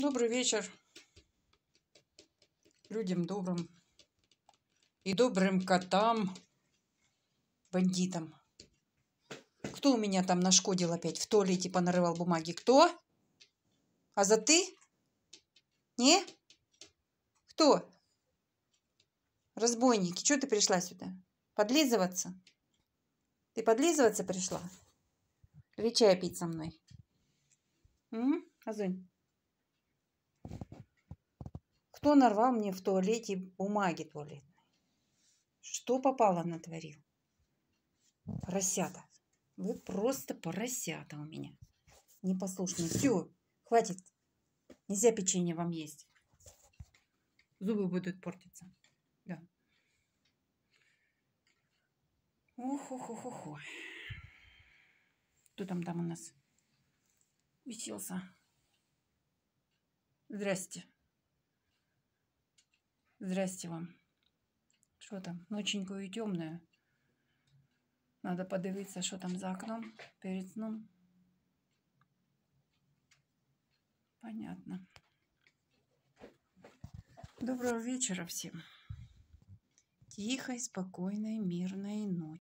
Добрый вечер людям добрым и добрым котам, бандитам. Кто у меня там нашкодил опять в туалете, понарывал бумаги? Кто? А за ты? Не? Кто? Разбойники, что ты пришла сюда? Подлизываться? Ты подлизываться пришла? Или чай пить со мной? М? Азунь? Кто нарвал мне в туалете бумаги туалетной? Что попало натворил? Поросята. Вы просто поросята у меня. Непослушные. Все, хватит. Нельзя печенье вам есть. Зубы будут портиться. Да. ох ох ох ох Кто там там у нас? Уселся. Здрасте. Здрасте вам. Що там? Ноченькою темною. Надо подивитися, що там за окном перед сном. Понятно. Доброго вечера всем. Тихой, спокойной, мирной ночи.